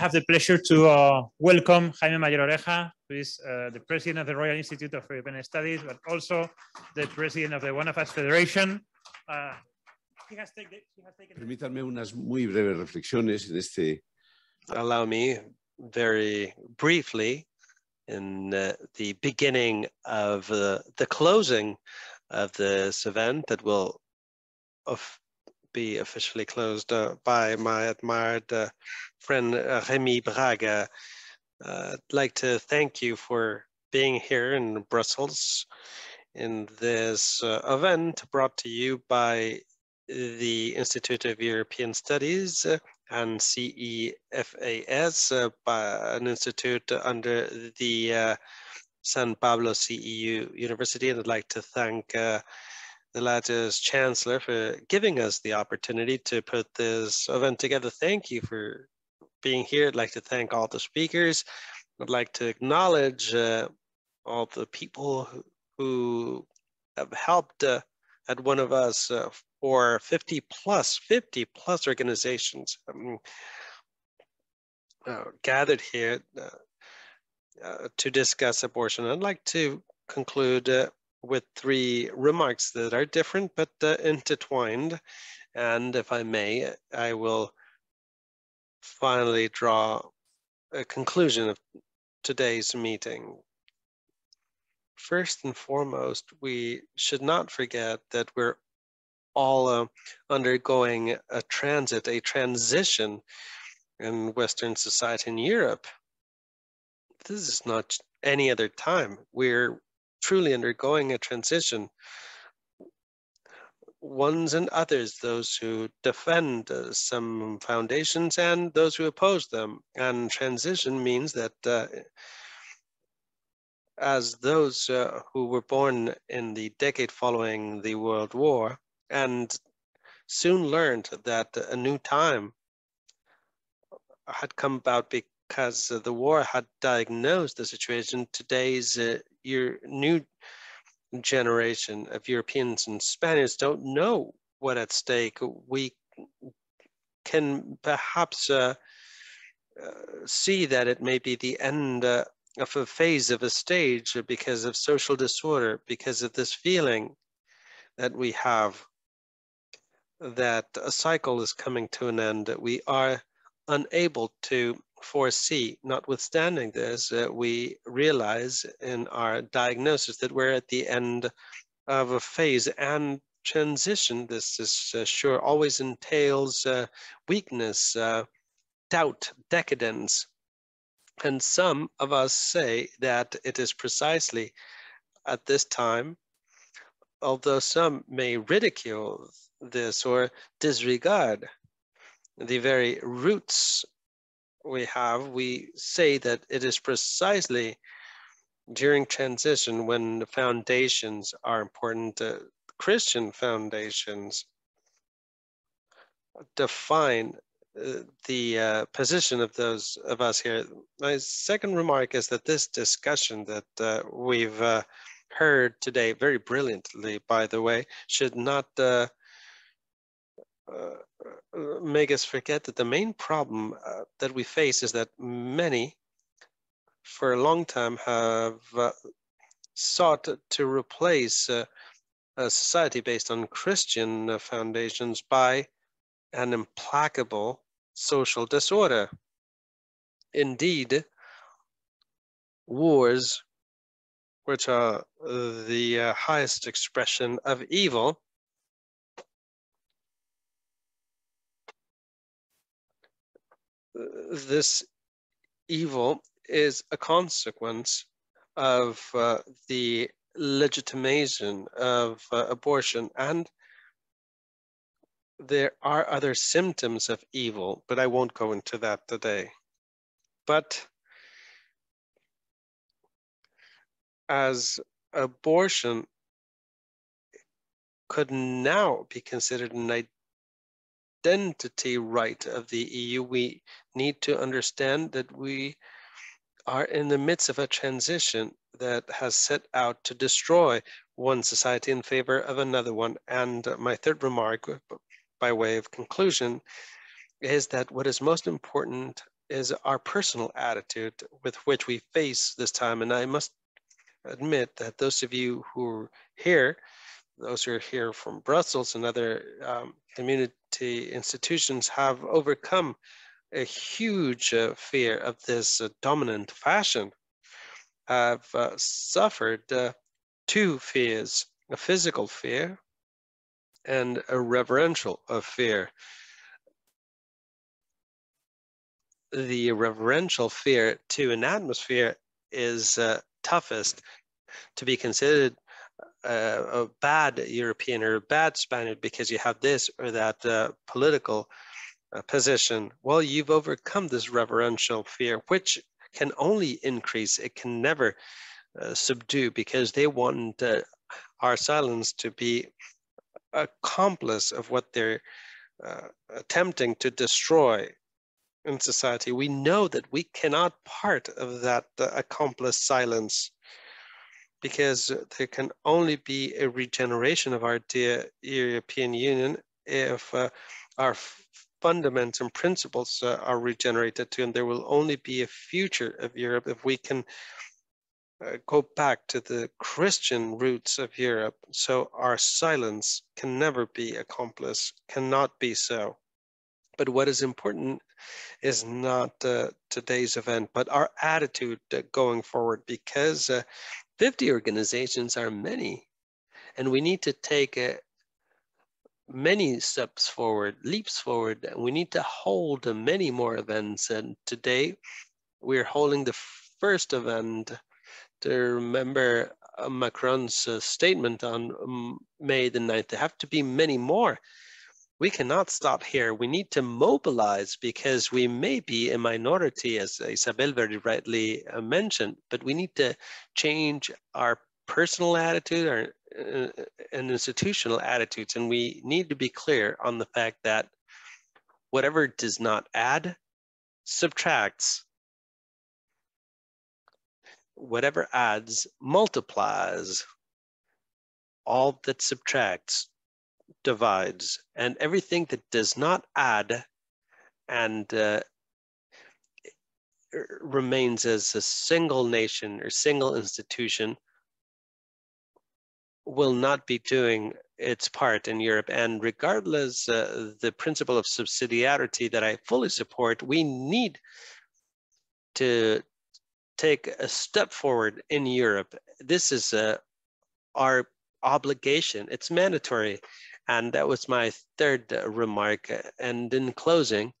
have the pleasure to uh, welcome Jaime Mayor Oreja, who is uh, the president of the Royal Institute of European Studies, but also the president of the One of Us Federation. Uh, he has taken, he has taken Permítanme unas muy breves reflexiones en este allow me very briefly in uh, the beginning of uh, the closing of this event that will of be officially closed uh, by my admired uh, friend uh, Rémi Brague. Uh, I'd like to thank you for being here in Brussels in this uh, event brought to you by the Institute of European Studies and CEFAS, uh, by an institute under the uh, San Pablo CEU University. And I'd like to thank uh, the Lattice Chancellor for giving us the opportunity to put this event together. Thank you for being here. I'd like to thank all the speakers. I'd like to acknowledge uh, all the people who, have helped uh, at one of us uh, for 50 plus, 50 plus organizations um, uh, gathered here uh, uh, to discuss abortion. I'd like to conclude with three remarks that are different but intertwined. And if I may, I will finally draw a conclusion of today's meeting. First and foremost, we should not forget that we're all uh, undergoing a transit, a transition in Western society in Europe. This is not any other time. We're truly undergoing a transition. Ones and others, those who defend uh, some foundations and those who oppose them. And transition means that uh, as those uh, who were born in the decade following the World War and soon learned that a new time had come about because the war had diagnosed the situation. Today's uh, your new generation of Europeans and Spaniards don't know what at stake. We can perhaps uh, uh, see that it may be the end uh, of a phase of a stage because of social disorder, because of this feeling that we have that a cycle is coming to an end, that we are unable to foresee. Notwithstanding this, uh, we realize in our diagnosis that we're at the end of a phase and transition. This is uh, sure always entails uh, weakness, uh, doubt, decadence. And some of us say that it is precisely at this time, although some may ridicule this or disregard the very roots we have, we say that it is precisely during transition when the foundations are important, uh, Christian foundations define uh, the uh, position of those of us here. My second remark is that this discussion that uh, we've heard today, very brilliantly, by the way, should not make us forget that the main problem uh, that we face is that many, for a long time, have uh, sought to replace uh, a society based on Christian foundations by an implacable social disorder. Indeed, wars, which are the highest expression of evil, this evil is a consequence of uh, the legitimation of uh, abortion and there are other symptoms of evil, but I won't go into that today. But as abortion could now be considered an identity right of the EU, we need to understand that we are in the midst of a transition that has set out to destroy one society in favor of another one. And my third remark, by way of conclusion, is that what is most important is our personal attitude with which we face this time. And I must admit that those of you who are here, those who are here from Brussels and other um, community institutions have overcome a huge uh, fear of this uh, dominant fashion, I've uh, suffered uh, two fears, a physical fear and a reverential fear. The reverential fear to an atmosphere is uh, toughest to be considered uh, a bad European or a bad Spaniard because you have this or that uh, political uh, position. Well, you've overcome this reverential fear, which can only increase. It can never uh, subdue because they want uh, our silence to be accomplice of what they're uh, attempting to destroy in society. We know that we cannot part of that accomplice silence because there can only be a regeneration of our dear European Union if uh, our fundaments and principles uh, are regenerated too, and there will only be a future of Europe if we can uh, go back to the Christian roots of Europe. So our silence can never be accomplice, cannot be so. But what is important is not uh, today's event, but our attitude uh, going forward, because uh, 50 organizations are many, and we need to take uh, many steps forward, leaps forward. We need to hold many more events. And today we're holding the first event to remember uh, Macron's uh, statement on um, May the 9th. There have to be many more we cannot stop here. We need to mobilize because we may be a minority, as Isabel very rightly uh, mentioned, but we need to change our personal attitude our, and institutional attitudes. And we need to be clear on the fact that whatever does not add subtracts. Whatever adds multiplies. All that subtracts divides and everything that does not add and uh, remains as a single nation or single institution will not be doing its part in Europe. And regardless uh, the principle of subsidiarity that I fully support, we need to take a step forward in Europe. This is uh, our obligation. It's mandatory. And that was my third uh, remark. And in closing,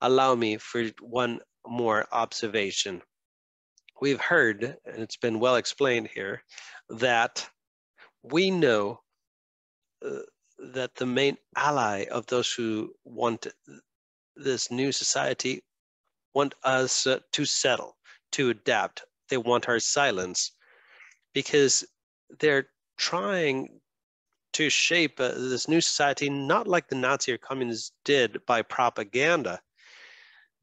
allow me for one more observation. We've heard, and it's been well explained here, that we know uh, that the main ally of those who want this new society want us uh, to settle, to adapt. They want our silence because they're trying to shape uh, this new society, not like the Nazi or communists did by propaganda.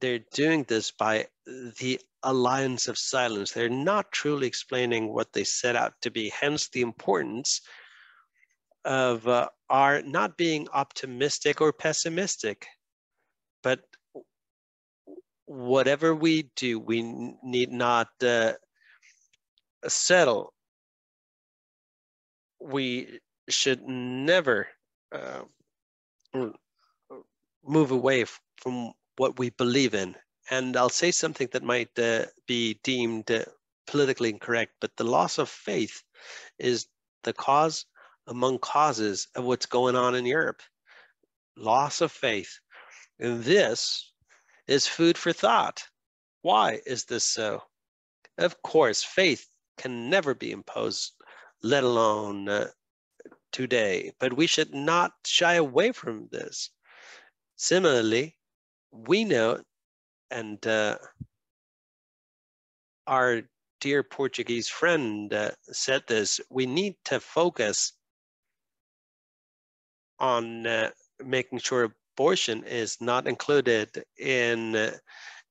They're doing this by the alliance of silence. They're not truly explaining what they set out to be, hence the importance of uh, our not being optimistic or pessimistic, but whatever we do, we need not uh, settle. We should never uh, move away from what we believe in. And I'll say something that might uh, be deemed uh, politically incorrect, but the loss of faith is the cause among causes of what's going on in Europe. Loss of faith. And this is food for thought. Why is this so? Of course, faith can never be imposed, let alone uh, today, but we should not shy away from this. Similarly, we know, and uh, our dear Portuguese friend uh, said this, we need to focus on uh, making sure abortion is not included in uh,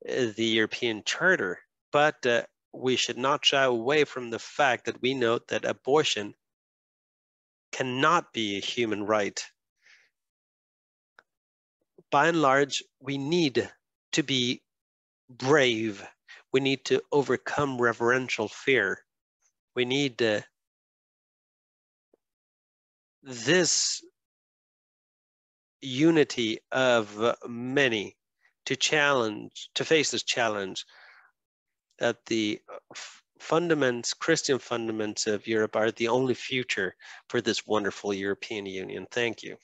the European Charter, but uh, we should not shy away from the fact that we know that abortion cannot be a human right. By and large, we need to be brave. We need to overcome reverential fear. We need this unity of many to challenge, to face this challenge that the fundaments, Christian fundaments of Europe are the only future for this wonderful European Union. Thank you.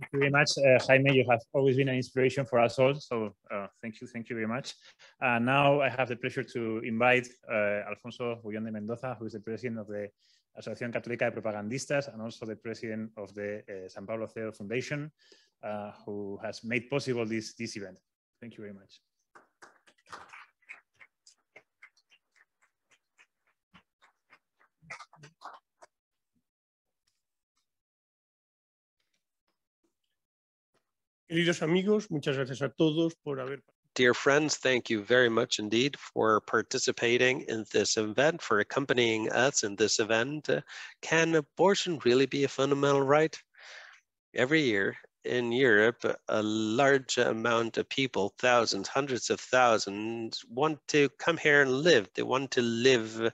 Thank you very much, uh, Jaime. You have always been an inspiration for us all. So uh, thank you, thank you very much. Uh, now I have the pleasure to invite uh, Alfonso Bullón de Mendoza, who is the president of the Asociación Católica de Propagandistas and also the president of the uh, San Pablo CEU Foundation, uh, who has made possible this, this event. Thank you very much. Queridos amigos, muchas gracias a todos por haber Dear friends, thank you very much indeed for participating in this event, for accompanying us in this event. Can abortion really be a fundamental right? Every year in Europe, a large amount of people, thousands, hundreds of thousands, want to come here and live. They want to live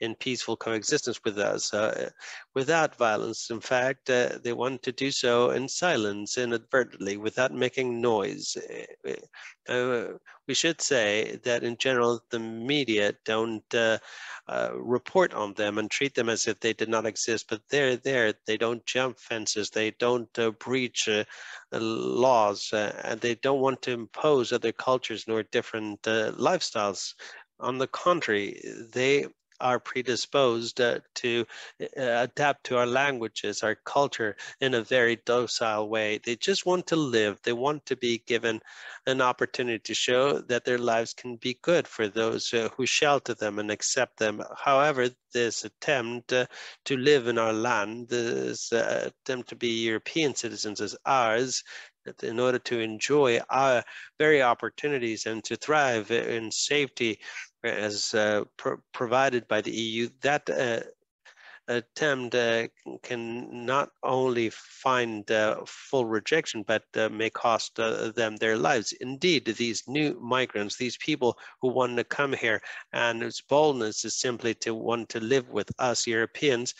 in peaceful coexistence with us uh, without violence. In fact, uh, they want to do so in silence, inadvertently, without making noise. Uh, uh we should say that in general, the media don't uh, uh, report on them and treat them as if they did not exist, but they're there. They don't jump fences. They don't breach laws, and they don't want to impose other cultures nor different lifestyles. On the contrary, they are predisposed uh, to uh, adapt to our languages, our culture in a very docile way. They just want to live. They want to be given an opportunity to show that their lives can be good for those uh, who shelter them and accept them. However, this attempt uh, to live in our land, this uh, attempt to be European citizens as ours, in order to enjoy our very opportunities and to thrive in safety as uh, pro provided by the EU, that uh, attempt uh, can not only find uh, full rejection, but uh, may cost uh, them their lives. Indeed, these new migrants, these people who want to come here, and whose boldness is simply to want to live with us Europeans,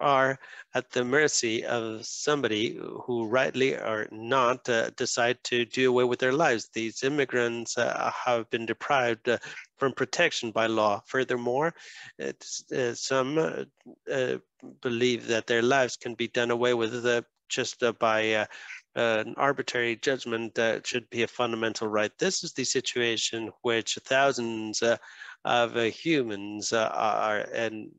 are at the mercy of somebody who rightly or not uh, decide to do away with their lives. These immigrants uh, have been deprived uh, from protection by law. Furthermore, uh, some uh, uh, believe that their lives can be done away with just by an arbitrary judgment that should be a fundamental right. This is the situation which thousands of humans are and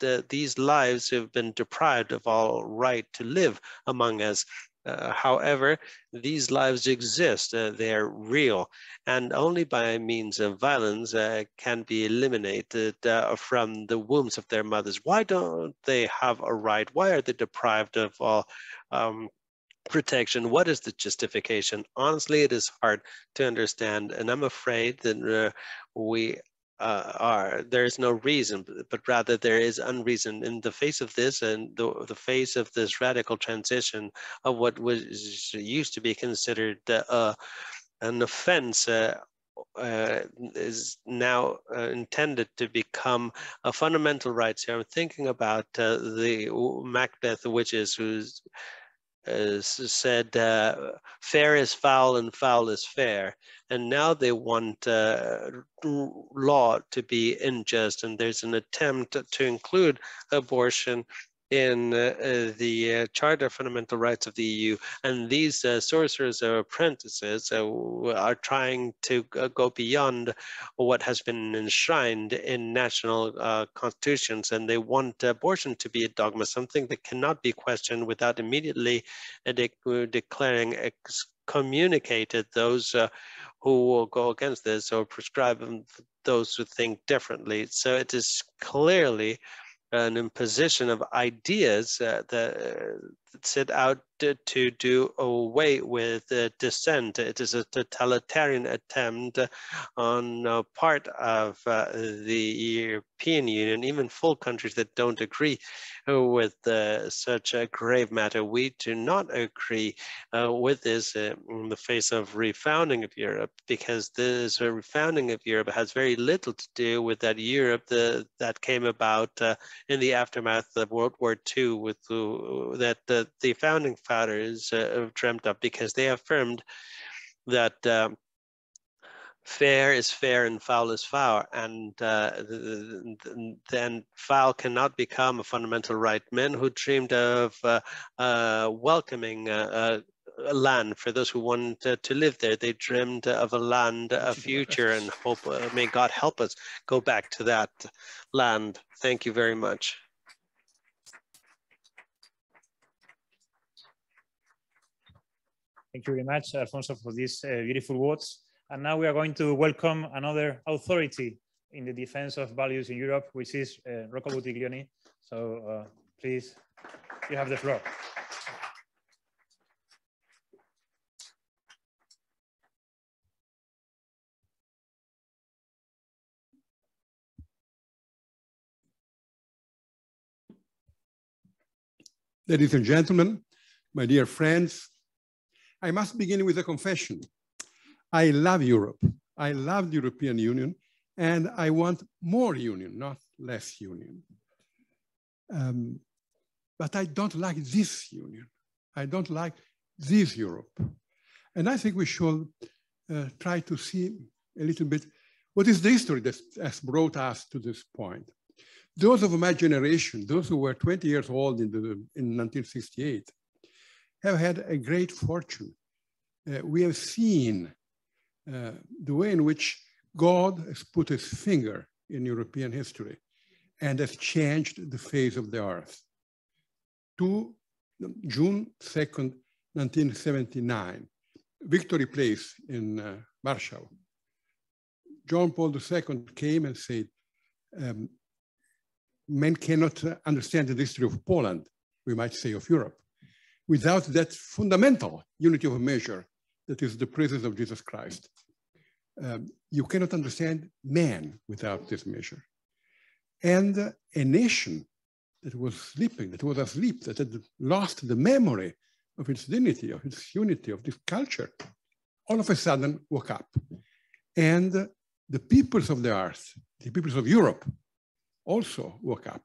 the, these lives have been deprived of all right to live among us. Uh, however, these lives exist, uh, they are real, and only by means of violence uh, can be eliminated uh, from the wombs of their mothers. Why don't they have a right? Why are they deprived of all um, protection? What is the justification? Honestly, it is hard to understand, and I'm afraid that uh, we uh, are. There is no reason, but rather there is unreason. In the face of this and the, the face of this radical transition of what was used to be considered uh, an offense uh, uh, is now uh, intended to become a fundamental right. So I'm thinking about uh, the Macbeth witches who's said uh, fair is foul and foul is fair. And now they want uh, law to be unjust. And there's an attempt to include abortion in uh, uh, the uh, Charter of Fundamental Rights of the EU. And these uh, sorcerers or apprentices uh, are trying to go beyond what has been enshrined in national uh, constitutions. And they want abortion to be a dogma, something that cannot be questioned without immediately de declaring excommunicated those who will go against this or prescribe those who think differently. So it is clearly an imposition of ideas uh, that, set out to, do away with dissent. It is a totalitarian attempt on part of uh, the European Union, even full countries that don't agree with uh, such a grave matter. We do not agree uh, with this in the face of refounding of Europe, because this refounding of Europe has very little to do with that Europe the, that came about in the aftermath of World War II, with that the, the founding fathers uh, dreamt up because they affirmed that um, fair is fair and foul is foul. And uh, then foul cannot become a fundamental right men who dreamed of uh, uh, welcoming uh, uh, a land for those who want to live there. They dreamed of a land a future and hope uh, may god help us go back to that land. Thank you very much Thank you very much, Alfonso, for these uh, beautiful words. And now we are going to welcome another authority in the defense of values in Europe, which is uh, Rocco Buttiglione. So uh, please, you have the floor. Ladies and gentlemen, my dear friends, I must begin with a confession. I love Europe. I love the European Union, and I want more union, not less union. Um, but I don't like this union. I don't like this Europe. And I think we should uh, try to see a little bit what is the history that has brought us to this point. Those of my generation, those who were 20 years old in, the, in 1968, have had a great fortune. Uh, we have seen uh, the way in which God has put his finger in European history and has changed the face of the earth. To June 2nd, 1979, Victory Place in uh, Warsaw. John Paul II came and said, um, men cannot understand the history of Poland, we might say of Europe, without that fundamental unity of measure that is the presence of Jesus Christ. Um, you cannot understand man without this measure. And uh, a nation that was sleeping, that was asleep, that had lost the memory of its dignity, of its unity, of this culture, all of a sudden woke up. And uh, the peoples of the earth, the peoples of Europe, also woke up.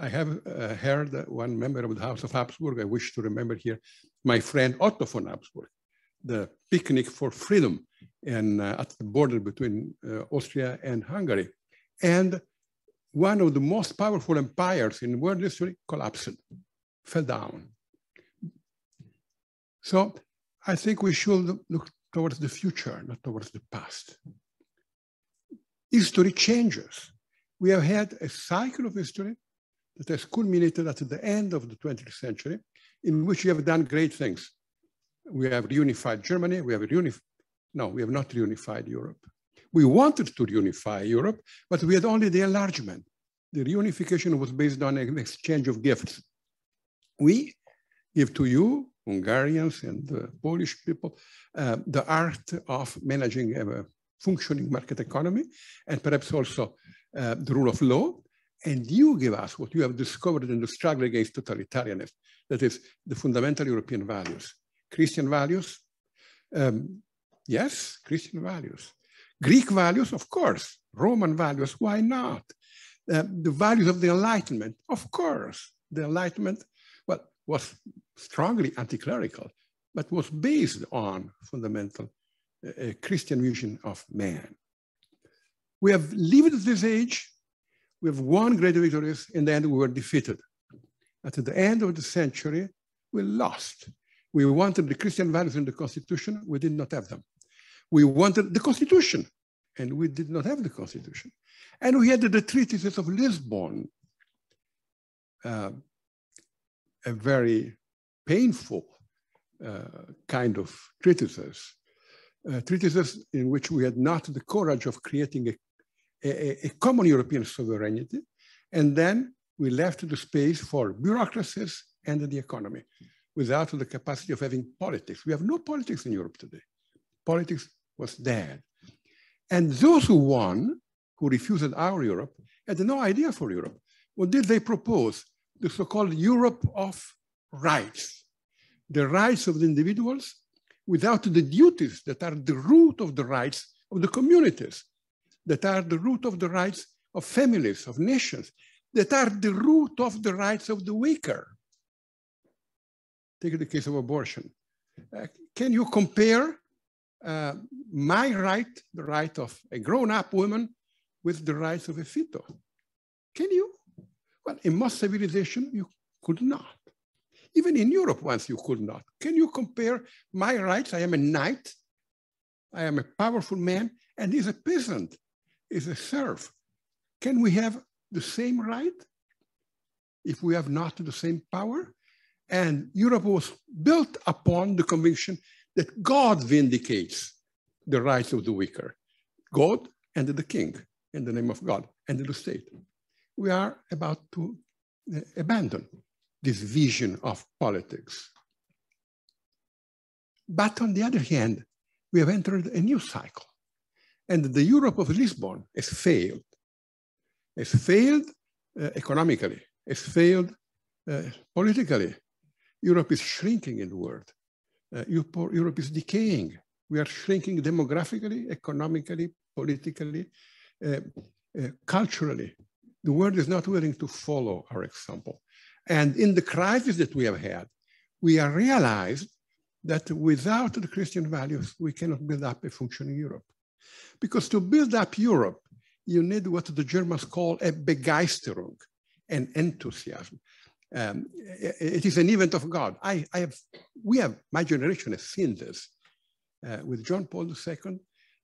I have uh, heard one member of the House of Habsburg, I wish to remember here, my friend Otto von Habsburg, the picnic for freedom in, uh, at the border between uh, Austria and Hungary. And one of the most powerful empires in world history collapsed, fell down. So I think we should look towards the future, not towards the past. History changes we have had a cycle of history that has culminated at the end of the 20th century, in which we have done great things. We have reunified Germany, we have reunified, no, we have not reunified Europe. We wanted to reunify Europe, but we had only the enlargement. The reunification was based on an exchange of gifts. We give to you, Hungarians and uh, Polish people, uh, the art of managing a functioning market economy, and perhaps also uh, the rule of law, and you give us what you have discovered in the struggle against totalitarianism, that is the fundamental European values. Christian values, um, yes, Christian values. Greek values, of course. Roman values, why not? Uh, the values of the Enlightenment, of course. The Enlightenment, well, was strongly anti-clerical, but was based on fundamental uh, Christian vision of man. We have lived this age, we have won great victories, and then we were defeated. At the end of the century, we lost. We wanted the Christian values in the Constitution, we did not have them. We wanted the Constitution, and we did not have the Constitution. And we had the, the treatises of Lisbon, uh, a very painful uh, kind of treatises, uh, treatises in which we had not the courage of creating a a, a common European sovereignty, and then we left the space for bureaucracies and the economy without the capacity of having politics. We have no politics in Europe today. Politics was dead. And those who won, who refused our Europe, had no idea for Europe. What did they propose? The so-called Europe of rights, the rights of the individuals without the duties that are the root of the rights of the communities, that are the root of the rights of families, of nations, that are the root of the rights of the weaker. Take the case of abortion. Uh, can you compare uh, my right, the right of a grown-up woman, with the rights of a fetus? Can you? Well, in most civilization, you could not. Even in Europe once you could not. Can you compare my rights? I am a knight, I am a powerful man, and he's a peasant, is a serf. Can we have the same right if we have not the same power? And Europe was built upon the conviction that God vindicates the rights of the weaker. God and the king in the name of God and the state. We are about to uh, abandon this vision of politics. But on the other hand, we have entered a new cycle. And the Europe of Lisbon has failed. Has failed uh, economically, has failed uh, politically. Europe is shrinking in the world. Uh, Europe is decaying. We are shrinking demographically, economically, politically, uh, uh, culturally. The world is not willing to follow our example. And in the crisis that we have had, we have realized that without the Christian values, we cannot build up a functioning Europe. Because to build up Europe, you need what the Germans call a Begeisterung, an enthusiasm. Um, it is an event of God. I, I, have, we have, my generation has seen this. Uh, with John Paul II,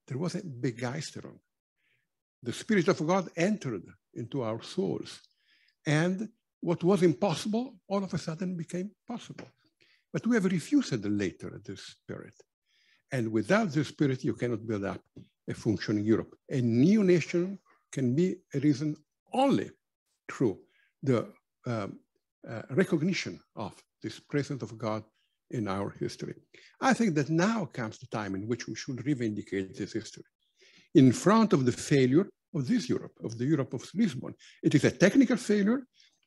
there was a Begeisterung. The Spirit of God entered into our souls. And what was impossible all of a sudden became possible. But we have refused later this spirit. And without the spirit, you cannot build up a functioning Europe. A new nation can be arisen only through the um, uh, recognition of this presence of God in our history. I think that now comes the time in which we should revindicate this history. In front of the failure of this Europe, of the Europe of Lisbon. It is a technical failure,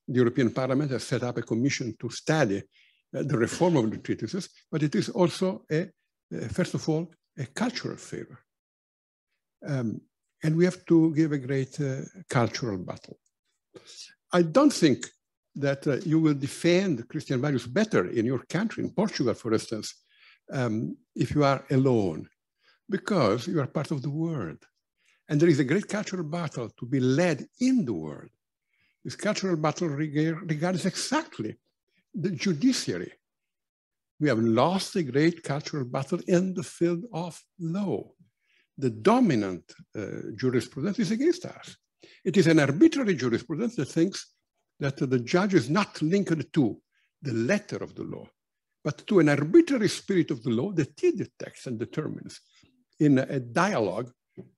the European Parliament has set up a commission to study uh, the reform of the treatises, but it is also, a, first of all, a cultural favor. Um, and we have to give a great uh, cultural battle. I don't think that uh, you will defend Christian values better in your country, in Portugal, for instance, um, if you are alone, because you are part of the world. And there is a great cultural battle to be led in the world. This cultural battle regards exactly the judiciary. We have lost a great cultural battle in the field of law. The dominant uh, jurisprudence is against us. It is an arbitrary jurisprudence that thinks that the judge is not linked to the letter of the law, but to an arbitrary spirit of the law that he detects and determines in a dialogue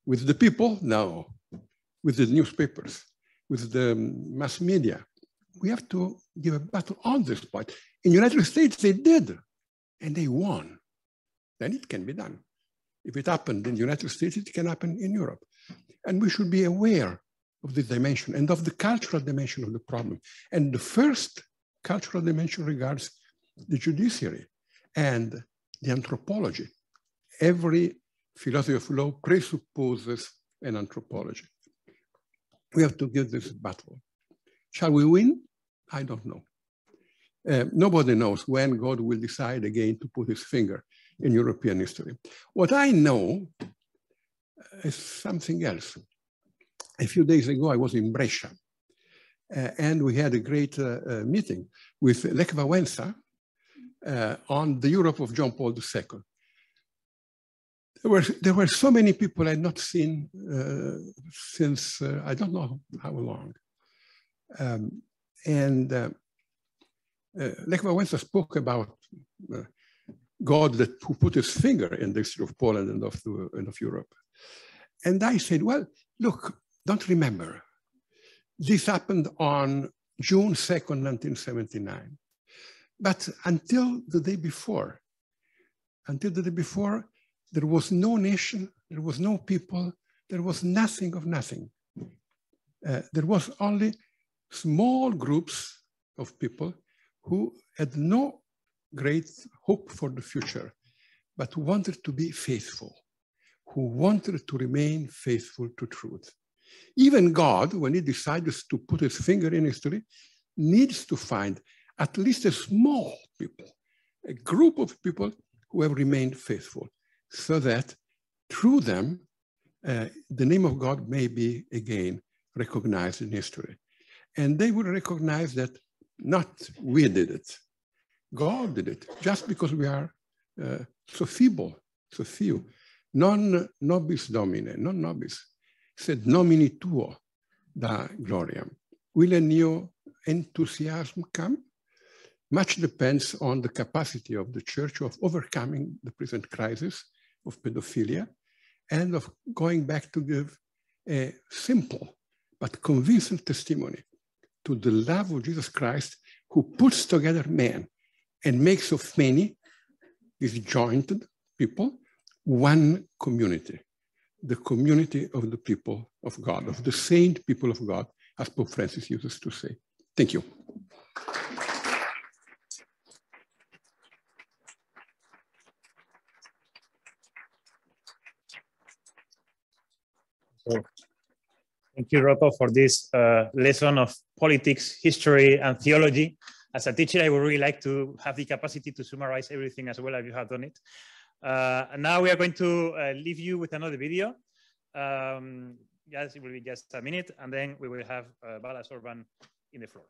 with the people, now, with the newspapers, with the mass media. We have to give a battle on this point. In the United States, they did, and they won. Then it can be done. If it happened in the United States, it can happen in Europe. And we should be aware of this dimension and of the cultural dimension of the problem. And the first cultural dimension regards the judiciary and the anthropology. Every philosophy of law presupposes an anthropology. We have to give this battle. Shall we win? I don't know. Uh, nobody knows when God will decide again to put his finger in European history. What I know is something else. A few days ago, I was in Brescia, uh, and we had a great uh, uh meeting with Lech Wałęsa uh, on the Europe of John Paul II. There were, there were so many people I had not seen since I don't know how long. Um, and uh, Lech Wałęsa spoke about uh, God that who put his finger in the history of Poland and of, the, and of Europe. And I said, well, look, don't remember. This happened on June 2nd, 1979. But until the day before, until the day before, there was no nation, there was no people, there was nothing of nothing. Uh, there was only small groups of people who had no great hope for the future, but wanted to be faithful, who wanted to remain faithful to truth. Even God, when he decides to put his finger in history, needs to find at least a small people, a group of people who have remained faithful, so that through them, uh, the name of God may be again recognized in history. And they will recognize that not we did it, God did it, just because we are uh, so feeble, so few. Non nobis domine, non nobis, sed nomini tuo da gloriam. Will a new enthusiasm come? Much depends on the capacity of the church of overcoming the present crisis of pedophilia and of going back to give a simple but convincing testimony to the love of Jesus Christ who puts together men and makes of many disjointed people one community, the community of the people of God, of the saint people of God, as Pope Francis uses to say. Thank you. So, thank you, Rocco, for this uh, lesson of politics, history, and theology. As a teacher, I would really like to have the capacity to summarize everything as well as you have done it. Uh, and now we are going to uh, leave you with another video. Um, yes, it will be just a minute, and then we will have uh, Balázs Orbán in the floor.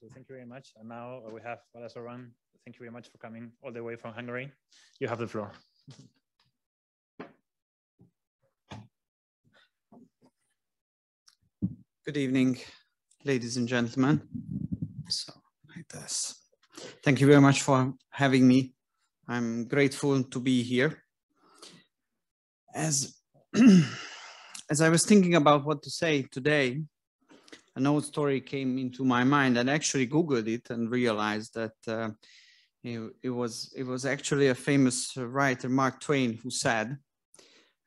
So thank you very much. And now we have Orbán. Thank you very much for coming all the way from Hungary. You have the floor. Good evening, ladies and gentlemen. So, like this. Thank you very much for having me. I'm grateful to be here. As, as I was thinking about what to say today, an old story came into my mind and actually Googled it and realized that uh, it, it, was, it was actually a famous writer, Mark Twain, who said,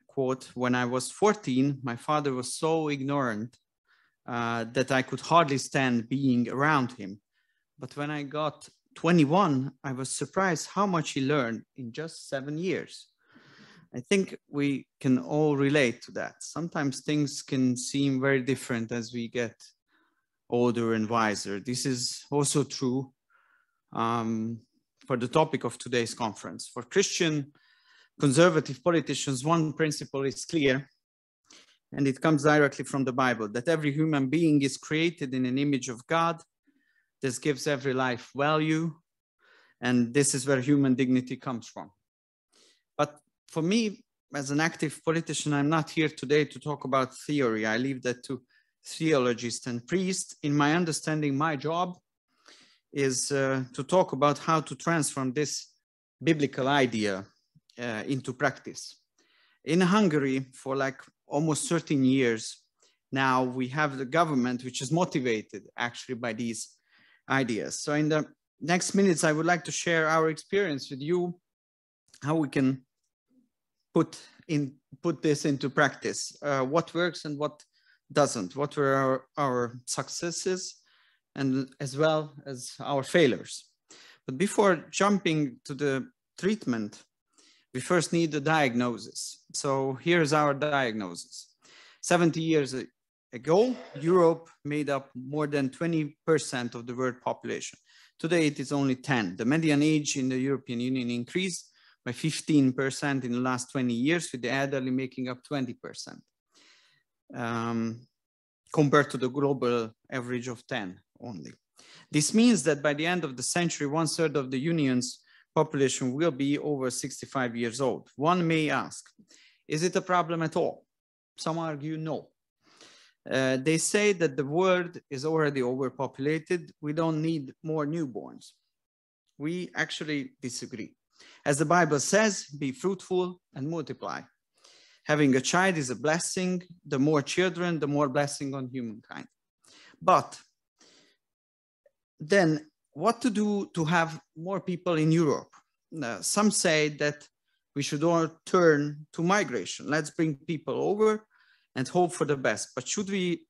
quote, when I was 14, my father was so ignorant uh, that I could hardly stand being around him. But when I got 21, I was surprised how much he learned in just seven years. I think we can all relate to that. Sometimes things can seem very different as we get older and wiser. This is also true um, for the topic of today's conference. For Christian conservative politicians, one principle is clear, and it comes directly from the Bible, that every human being is created in an image of God. This gives every life value, and this is where human dignity comes from. But for me, as an active politician, I'm not here today to talk about theory. I leave that to theologists and priests. In my understanding, my job is uh, to talk about how to transform this biblical idea uh, into practice. In Hungary, for like almost 13 years now, we have the government which is motivated actually by these ideas. So in the next minutes, I would like to share our experience with you, how we can put in put this into practice, uh, what works and what doesn't, what were our, our successes and as well as our failures. But before jumping to the treatment, we first need the diagnosis. So here's our diagnosis. 70 years ago, Europe made up more than 20% of the world population. Today, it is only 10. The median age in the European Union increased by 15% in the last 20 years, with the elderly making up 20%, um, compared to the global average of 10 only. This means that by the end of the century, one third of the union's population will be over 65 years old. One may ask, is it a problem at all? Some argue no. Uh, they say that the world is already overpopulated. We don't need more newborns. We actually disagree. As the Bible says, be fruitful and multiply. Having a child is a blessing. The more children, the more blessing on humankind. But then what to do to have more people in Europe? Uh, some say that we should all turn to migration. Let's bring people over and hope for the best. But should we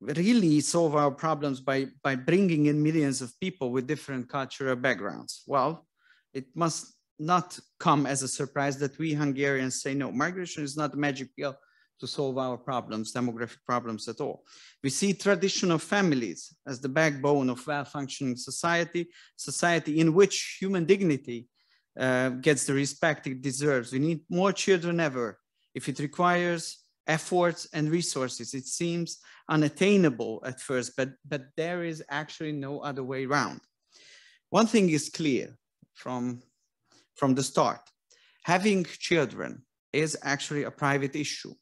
really solve our problems by, by bringing in millions of people with different cultural backgrounds? Well, it must not come as a surprise that we Hungarians say, no, migration is not a magic pill to solve our problems, demographic problems at all. We see traditional families as the backbone of well-functioning society, society in which human dignity uh, gets the respect it deserves. We need more children ever. If it requires efforts and resources, it seems unattainable at first, but, but there is actually no other way around. One thing is clear from, from the start. Having children is actually a private issue.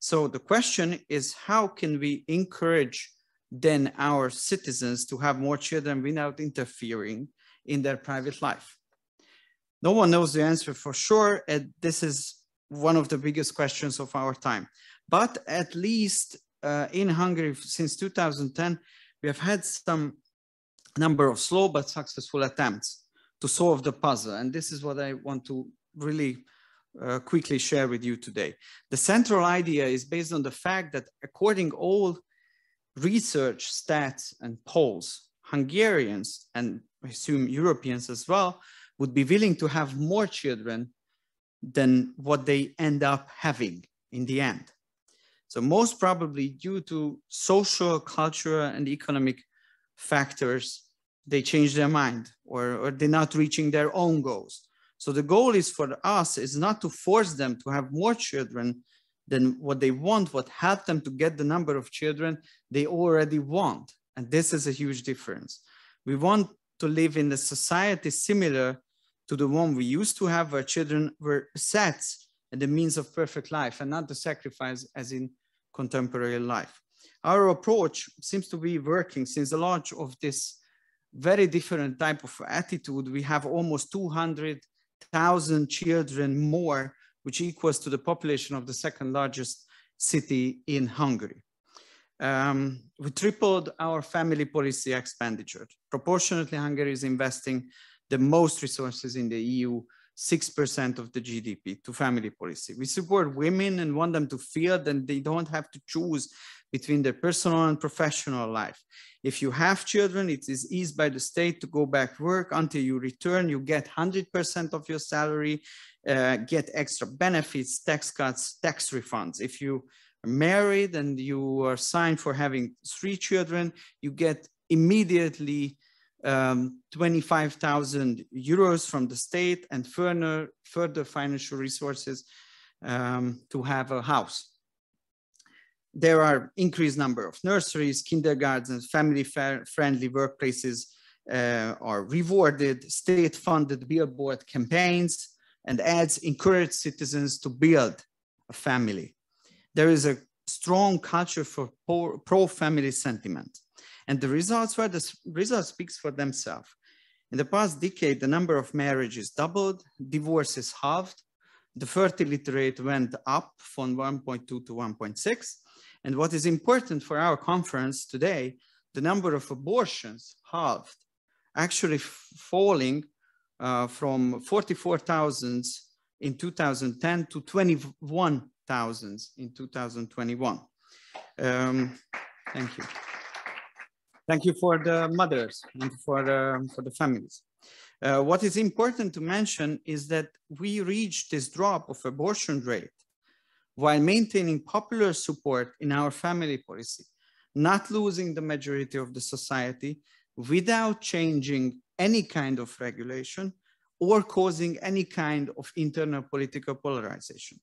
So the question is, how can we encourage then our citizens to have more children without interfering in their private life? No one knows the answer for sure. And this is one of the biggest questions of our time. But at least uh, in Hungary, since 2010, we have had some number of slow but successful attempts to solve the puzzle. And this is what I want to really uh, quickly share with you today. The central idea is based on the fact that according all research stats and polls, Hungarians and I assume Europeans as well would be willing to have more children than what they end up having in the end. So most probably due to social, cultural, and economic factors, they change their mind or, or they're not reaching their own goals. So the goal is for us is not to force them to have more children than what they want, what help them to get the number of children they already want. And this is a huge difference. We want to live in a society similar to the one we used to have where children were sets and the means of perfect life and not the sacrifice as in contemporary life. Our approach seems to be working since the launch of this very different type of attitude. We have almost 200 thousand children more, which equals to the population of the second largest city in Hungary. Um, we tripled our family policy expenditure. Proportionately, Hungary is investing the most resources in the EU, 6% of the GDP to family policy. We support women and want them to feel that they don't have to choose between their personal and professional life. If you have children, it is eased by the state to go back work until you return. You get 100% of your salary, uh, get extra benefits, tax cuts, tax refunds. If you are married and you are signed for having three children, you get immediately um, 25,000 euros from the state and further, further financial resources um, to have a house. There are increased number of nurseries, kindergartens, family-friendly workplaces uh, are rewarded, state-funded billboard campaigns and ads encourage citizens to build a family. There is a strong culture for pro-family sentiment. And the results were the result speaks for themselves. In the past decade, the number of marriages doubled, divorces halved, the fertility rate went up from 1.2 to 1.6. And what is important for our conference today, the number of abortions halved, actually falling uh, from 44,000 in 2010 to 21,000 in 2021. Um, thank you. Thank you for the mothers and for the, for the families. Uh, what is important to mention is that we reached this drop of abortion rate while maintaining popular support in our family policy, not losing the majority of the society without changing any kind of regulation or causing any kind of internal political polarization.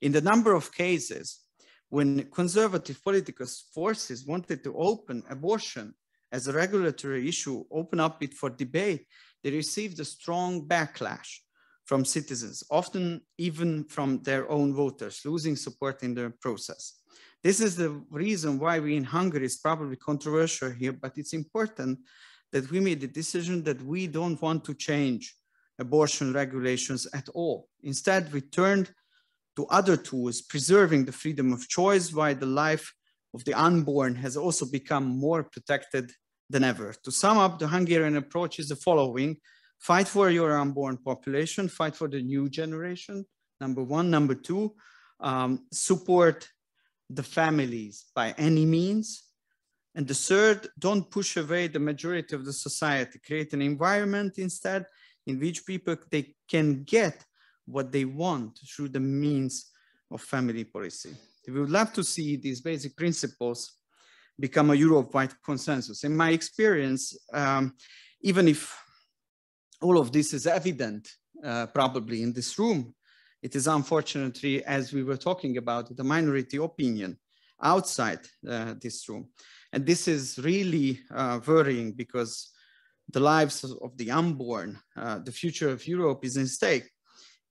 In the number of cases when conservative political forces wanted to open abortion as a regulatory issue, open up it for debate, they received a strong backlash from citizens, often even from their own voters, losing support in the process. This is the reason why we in Hungary is probably controversial here, but it's important that we made the decision that we don't want to change abortion regulations at all. Instead, we turned to other tools, preserving the freedom of choice while the life of the unborn has also become more protected than ever. To sum up, the Hungarian approach is the following. Fight for your unborn population, fight for the new generation, number one. Number two, um, support the families by any means. And the third, don't push away the majority of the society. Create an environment instead in which people they can get what they want through the means of family policy. We would love to see these basic principles become a Europe-wide consensus. In my experience, um, even if all of this is evident, uh, probably in this room, it is unfortunately, as we were talking about, the minority opinion outside uh, this room. And this is really uh, worrying because the lives of the unborn, uh, the future of Europe is in stake.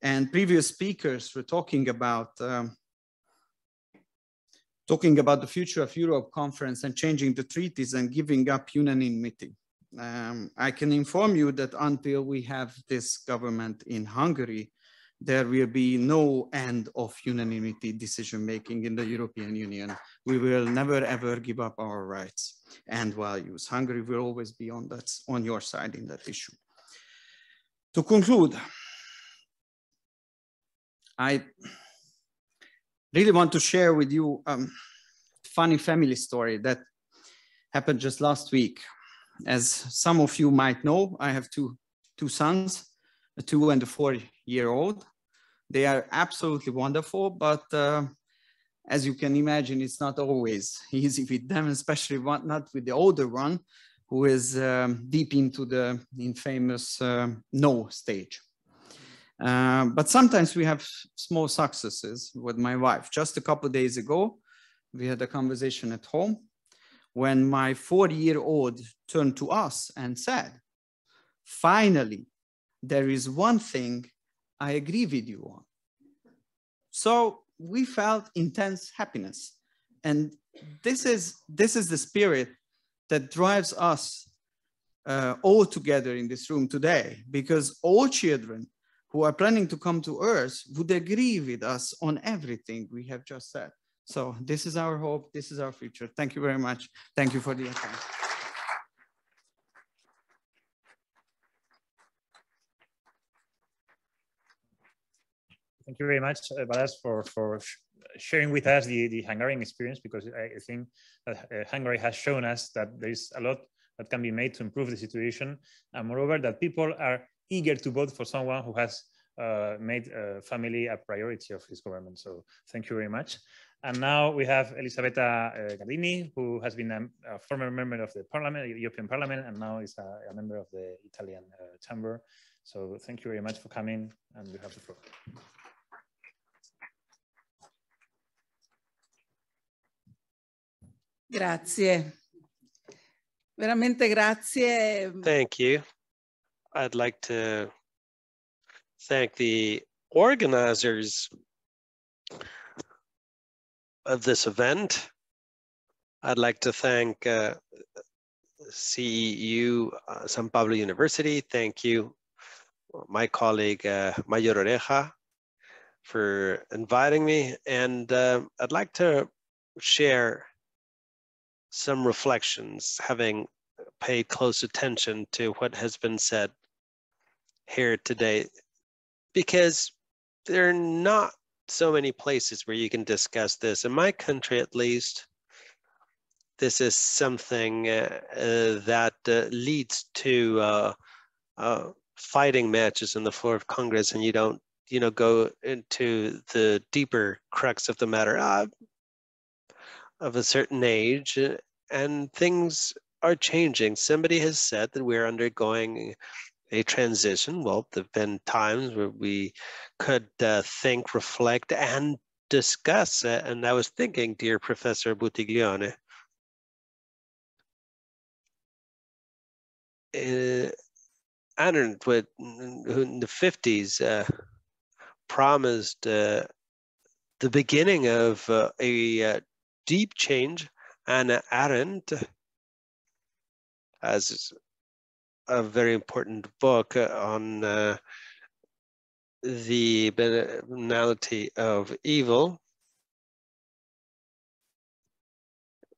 And previous speakers were talking about um, talking about the future of Europe conference and changing the treaties and giving up unanimity. Um, I can inform you that until we have this government in Hungary, there will be no end of unanimity decision making in the European Union. We will never ever give up our rights and values. Hungary will always be on that on your side in that issue. To conclude, I really want to share with you a funny family story that happened just last week. As some of you might know, I have two, two sons, a two and a four year old. They are absolutely wonderful, but uh, as you can imagine, it's not always easy with them, especially not with the older one, who is um, deep into the infamous uh, no stage. Uh, but sometimes we have small successes with my wife. Just a couple days ago, we had a conversation at home when my 40 year old turned to us and said, Finally, there is one thing I agree with you on. So we felt intense happiness. And this is, this is the spirit that drives us uh, all together in this room today, because all children who are planning to come to Earth would agree with us on everything we have just said. So this is our hope. This is our future. Thank you very much. Thank you for the attention. Thank you very much, uh, Balázs, for, for sharing with us the, the Hungarian experience, because I think uh, Hungary has shown us that there is a lot that can be made to improve the situation. And moreover, that people are eager to vote for someone who has uh, made uh, family a priority of his government. So thank you very much. And now we have Elisabetta uh, Gardini, who has been a, a, former member of the Parliament, European Parliament, and now is a, a member of the Italian uh, Chamber. So thank you very much for coming, and you have the floor. Grazie. Veramente grazie. Thank you. I'd like to thank the organizers of this event. I'd like to thank uh, CEU uh, San Pablo University. Thank you, my colleague uh, Mayor Oreja, for inviting me. And uh, I'd like to share some reflections, having paid close attention to what has been said here today, because they're not so many places where you can discuss this. In my country, at least, this is something uh, uh, that uh, leads to uh, uh, fighting matches in the floor of Congress, and you don't, you know, go into the deeper crux of the matter of a certain age, and things are changing. Somebody has said that we're undergoing a transition. Well, there've been times where we could uh, think, reflect, and discuss. Uh, and I was thinking, dear Professor Buttiglione, uh, Arendt, who in the 50s uh, promised uh, the beginning of uh, a deep change, and Arendt, as a very important book on uh, the banality of evil.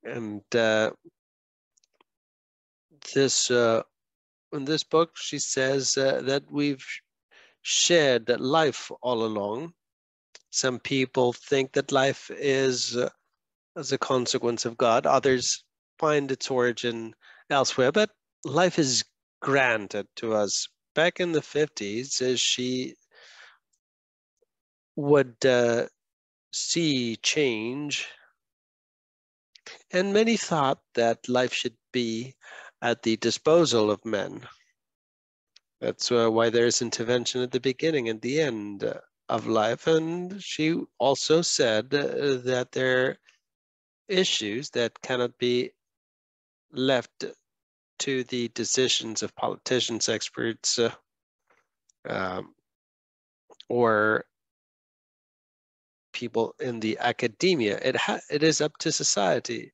And uh, this uh, in this book, she says uh, that we've shared that life all along. Some people think that life is uh, as a consequence of God. Others find its origin elsewhere, but life is granted to us. Back in the 50s, as she would uh, see change, and many thought that life should be at the disposal of men. That's uh, why there's intervention at the beginning and the end of life. And she also said uh, that there are issues that cannot be left to the decisions of politicians, experts, uh, um, or people in the academia. It it is up to society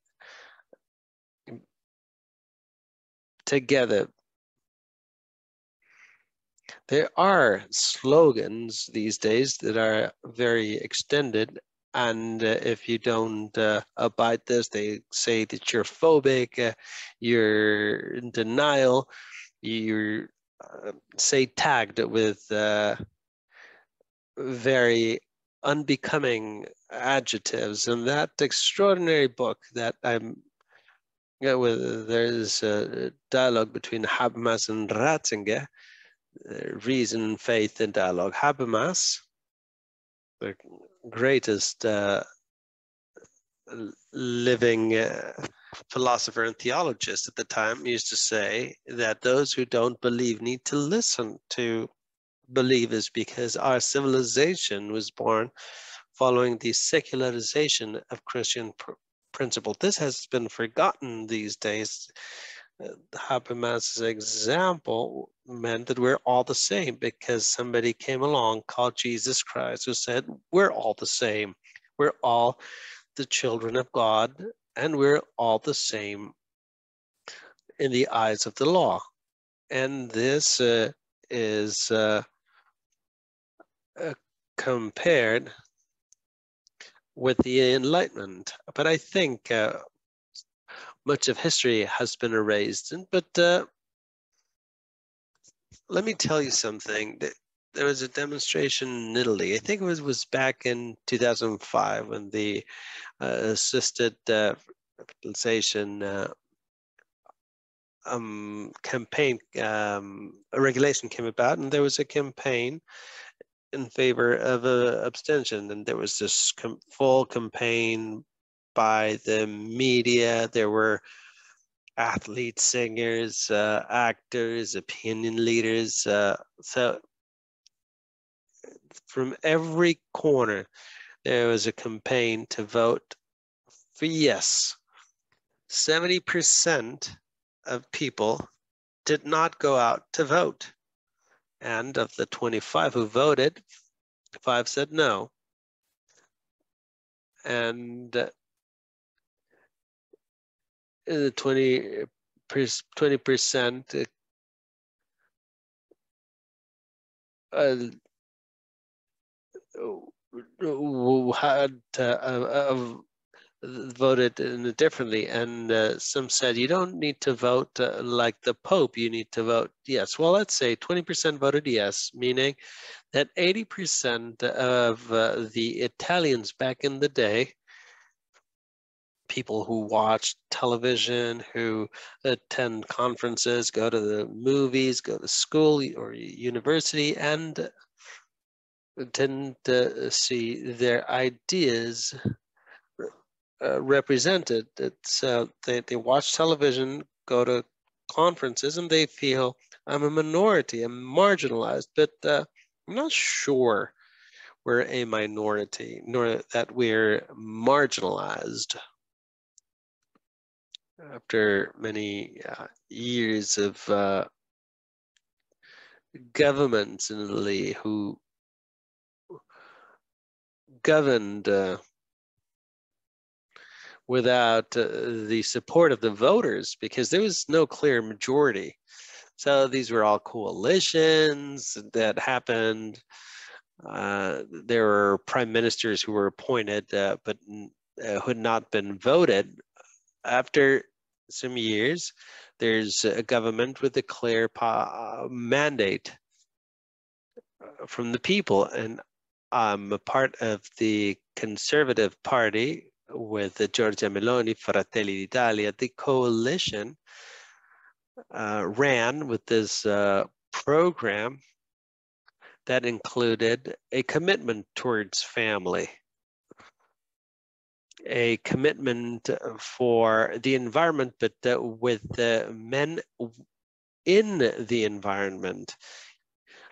together. There are slogans these days that are very extended and uh, if you don't uh, abide this they say that you're phobic uh, you're in denial you're uh, say tagged with uh, very unbecoming adjectives and that extraordinary book that i'm yeah, with there's a dialogue between Habermas and Ratzinger, uh, reason, faith, and dialogue. Habermas, greatest uh, living uh, philosopher and theologist at the time used to say that those who don't believe need to listen to believers because our civilization was born following the secularization of Christian pr principle. This has been forgotten these days. Uh, Habermas's example meant that we're all the same because somebody came along called Jesus Christ who said, We're all the same. We're all the children of God and we're all the same in the eyes of the law. And this uh, is uh, uh, compared with the Enlightenment. But I think uh, much of history has been erased. And, But uh, let me tell you something. There was a demonstration in Italy. I think it was, was back in 2005 when the uh, assisted uh, fertilization uh, um, campaign, um, regulation came about, and there was a campaign in favor of uh, abstention. And there was this com full campaign by the media. There were athletes, singers, uh, actors, opinion leaders. Uh, so from every corner, there was a campaign to vote for yes. 70% of people did not go out to vote. And of the 25 who voted, five said no. And 20 percent uh, had uh, uh, voted differently, and uh, some said you don't need to vote uh, like the Pope. You need to vote yes. Well, let's say 20% voted yes, meaning that 80% of uh, the Italians back in the day, people who watch television, who attend conferences, go to the movies, go to school or university, and tend to see their ideas uh, represented. It's uh, they they watch television, go to conferences, and they feel I'm a minority, I'm marginalized. But uh, I'm not sure we're a minority, nor that we're marginalized. After many uh, years of uh, governments in Italy who governed uh, without uh, the support of the voters because there was no clear majority. So these were all coalitions that happened. Uh, there were prime ministers who were appointed uh, but who had not been voted. After some years, there's a government with a clear mandate uh, from the people. And I'm a part of the Conservative Party, with the Giorgia Meloni, Fratelli d'Italia, the coalition uh, ran with this uh, program that included a commitment towards family, a commitment for the environment, but uh, with the men in the environment.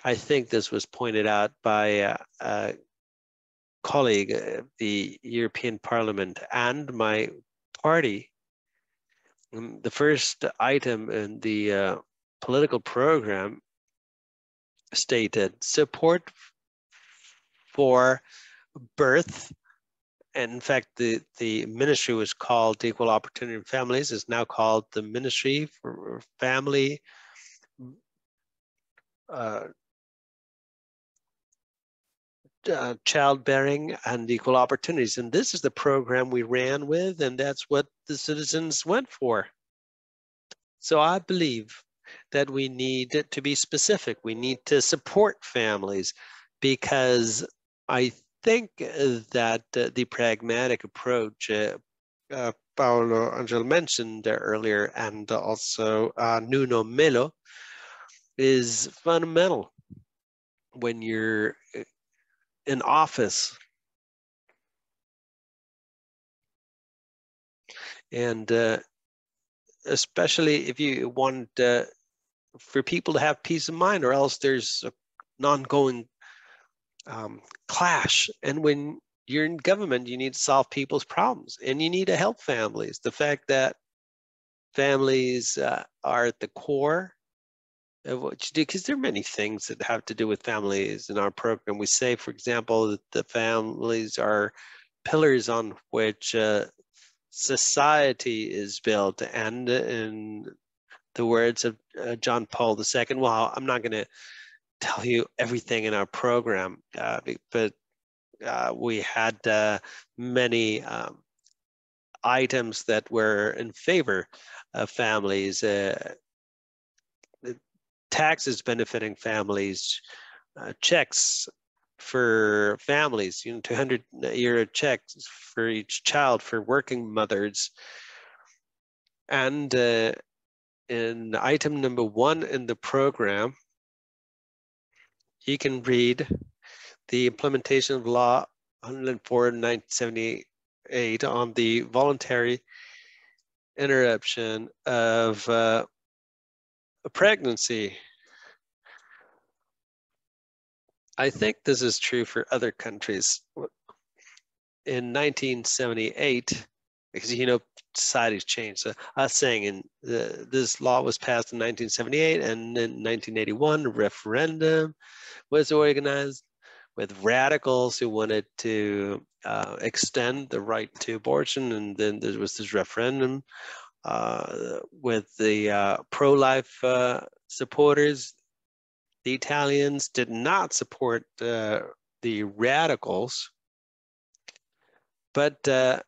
I think this was pointed out by a, uh, colleague, uh, the European Parliament, and my party, um, the first item in the uh, political program stated support for birth. And in fact, the, the ministry was called Equal Opportunity Families, is now called the Ministry for Family uh, uh, childbearing and equal opportunities. And this is the program we ran with, and that's what the citizens went for. So I believe that we need to be specific. We need to support families because I think that uh, the pragmatic approach uh, uh, Paolo Angel mentioned earlier and also uh, Nuno Melo is fundamental when you're uh, in office. And uh, especially if you want uh, for people to have peace of mind, or else there's an ongoing um, clash. And when you're in government, you need to solve people's problems and you need to help families. The fact that families uh, are at the core of what you do because there are many things that have to do with families in our program we say for example that the families are pillars on which uh, society is built and in the words of uh, john paul ii well i'm not going to tell you everything in our program uh, but uh, we had uh, many um, items that were in favor of families uh, taxes benefiting families, uh, checks for families, you know, 200 euro checks for each child for working mothers. And in item number one in the program, you can read the implementation of law 104 1978 on the voluntary interruption of uh, a pregnancy. I think this is true for other countries. In 1978, because you know society's changed. So us saying in the, this law was passed in 1978, and in 1981, a referendum was organized with radicals who wanted to uh, extend the right to abortion, and then there was this referendum uh, with the uh, pro-life uh, supporters. The Italians did not support uh, the radicals, but uh,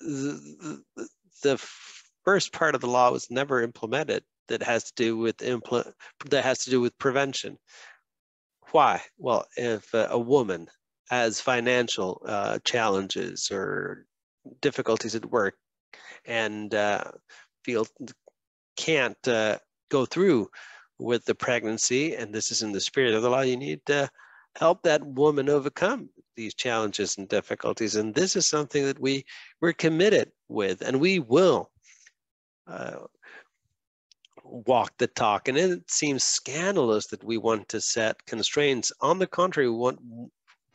the, first part of the law was never implemented that has to do with implement that has to do with prevention. Why? Well, if a woman has financial uh, challenges or difficulties at work and uh, feel can't uh, go through with the pregnancy, and this is in the spirit of the law, you need to help that woman overcome these challenges and difficulties. And this is something that we we're committed with, and we will uh, walk the talk. And it seems scandalous that we want to set constraints. On the contrary, we want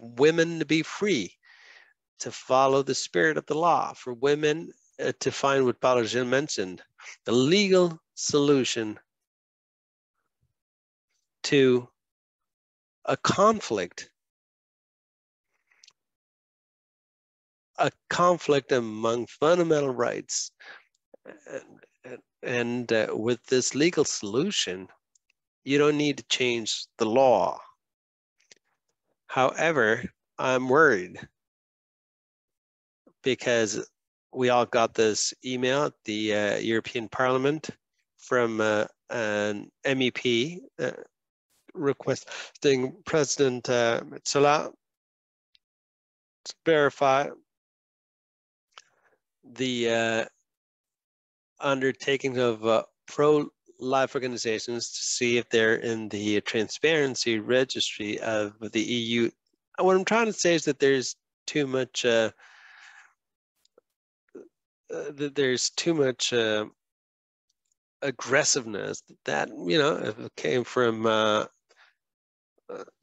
women to be free to follow the spirit of the law, for women uh, to find what Paolo Gil mentioned, the legal solution to a conflict a conflict among fundamental rights. And, uh, with this legal solution, you don't need to change the law. However, I'm worried because we all got this email at the uh, European Parliament from uh, an MEP uh, requesting President uh, Metsola to verify the uh, of uh, pro-life organizations to see if they're in the transparency registry of the EU. What I'm trying to say is that there's too much. Uh, uh, there's too much uh, aggressiveness that you know came from uh,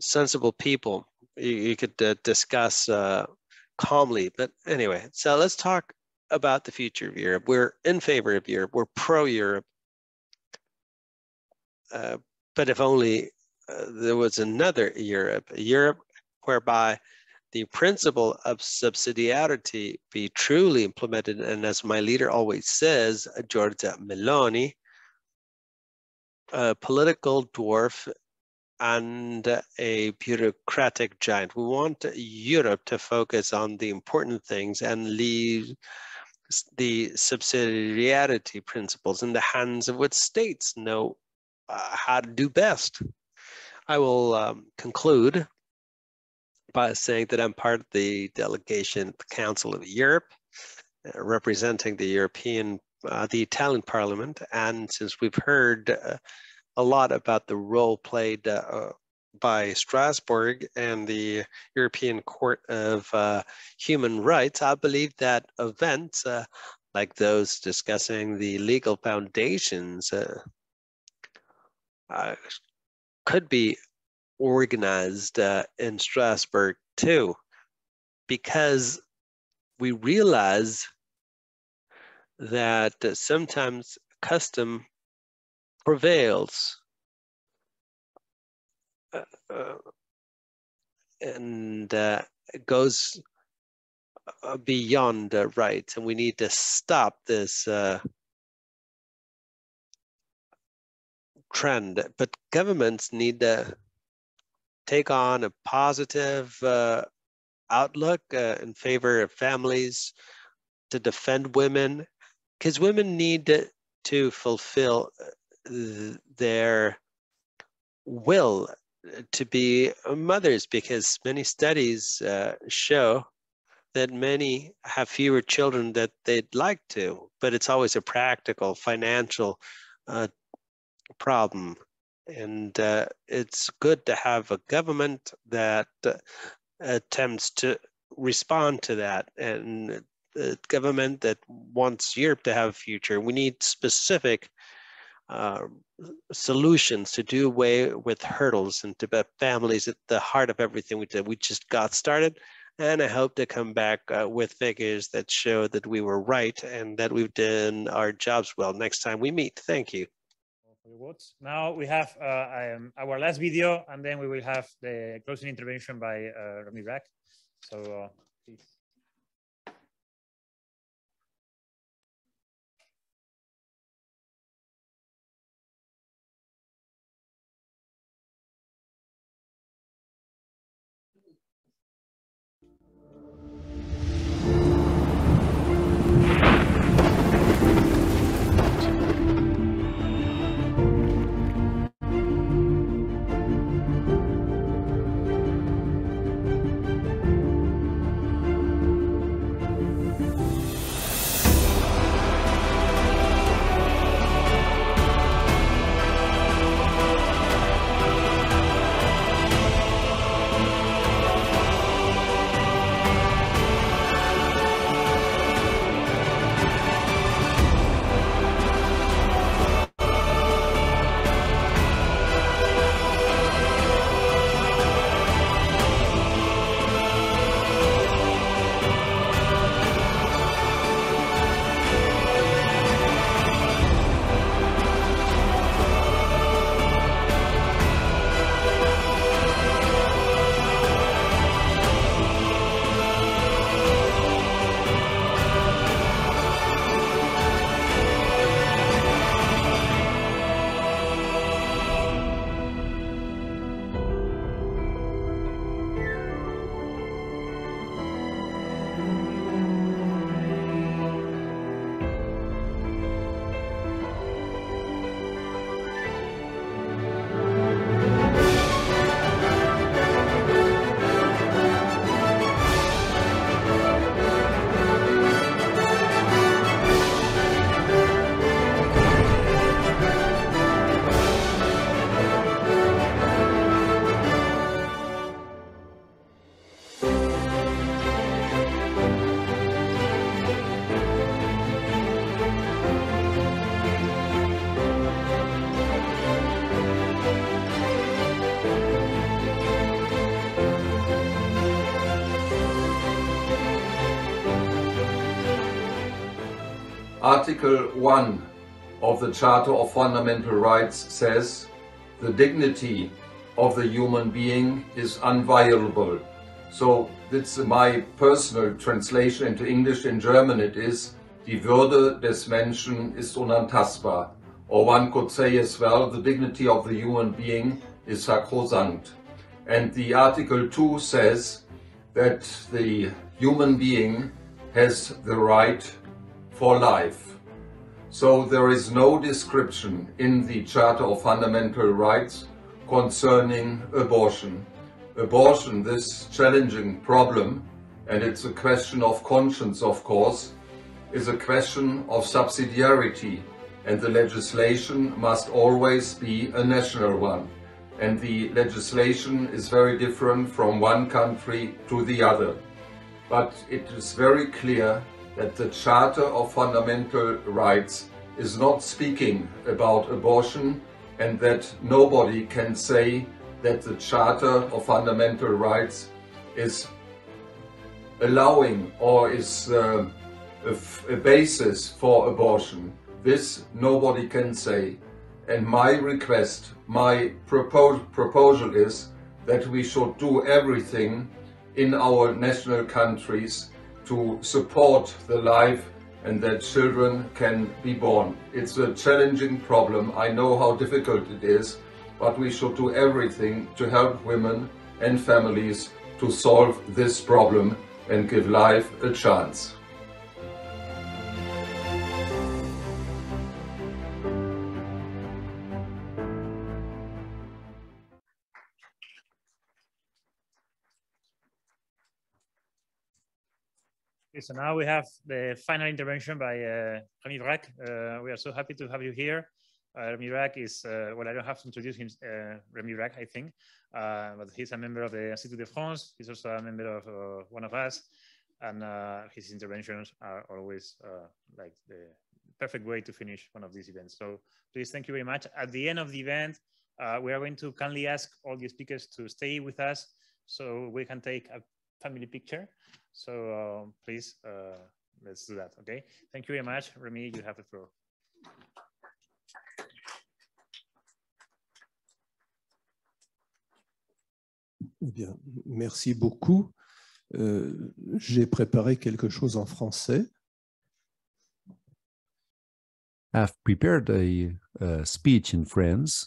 sensible people. You, you could uh, discuss calmly, but anyway. So let's talk about the future of Europe. We're in favor of Europe. We're pro Europe. Uh, but if only uh, there was another Europe, a Europe whereby the principle of subsidiarity be truly implemented. And as my leader always says, Giorgia Meloni, a political dwarf and a bureaucratic giant. We want Europe to focus on the important things and leave the subsidiarity principles in the hands of what states know uh, how to do best. I will um, conclude by saying that I'm part of the delegation at the Council of Europe, uh, representing the European, uh, the Italian Parliament. And since we've heard uh, a lot about the role played uh, by Strasbourg and the European Court of uh, Human Rights, I believe that events uh, like those discussing the legal foundations uh, uh could be organized uh, in Strasbourg too, because we realize that sometimes custom prevails uh, and uh, goes uh, beyond uh, rights, and we need to stop this uh, trend. But governments need to take on a positive uh, outlook in favor of families, to defend women, because women need to, to fulfill their will to be mothers because many studies uh, show that many have fewer children that they'd like to, but it's always a practical financial uh, problem. And uh, it's good to have a government that uh, attempts to respond to that and a government that wants Europe to have a future. We need specific uh, solutions to do away with hurdles and to put families at the heart of everything we did. We just got started, and I hope to come back uh, with figures that show that we were right and that we've done our jobs well next time we meet. Thank you. Now we have uh, um, our last video, and then we will have the closing intervention by uh, Rémi Brague. So Article 1 of the Charter of Fundamental Rights says the dignity of the human being is inviolable. So that's my personal translation into English. In German it is Die Würde des Menschen ist unantastbar. Or one could say as well, the dignity of the human being is sacrosanct. And the Article 2 says that the human being has the right for life. So there is no description in the Charter of Fundamental Rights concerning abortion. Abortion, this challenging problem, and it's a question of conscience, of course, is a question of subsidiarity, and the legislation must always be a national one. And the legislation is very different from one country to the other. But it is very clear that the Charter of Fundamental Rights is not speaking about abortion and that nobody can say that the Charter of Fundamental Rights is allowing or is uh, a, basis for abortion. This nobody can say. And my request, my propo proposal is that we should do everything in our national countries to support the life and that children can be born. It's a challenging problem. I know how difficult it is, but we should do everything to help women and families to solve this problem and give life a chance. So now we have the final intervention by uh, Rémi. Uh, we are so happy to have you here. Uh, Rémi Brague is, uh, well, I don't have to introduce him, uh, Rémi Brague, I think, uh, but he's a member of the Institut de France. He's also a member of uh, One of Us, and his interventions are always like the perfect way to finish one of these events. So please, thank you very much. At the end of the event, we are going to kindly ask all the speakers to stay with us so we can take a family picture. So uh, please, uh, let's do that, okay? Thank you very much. Remy, you have the floor. Eh bien, merci beaucoup. Euh, J'ai préparé quelque chose en français. I've prepared a, a speech in France.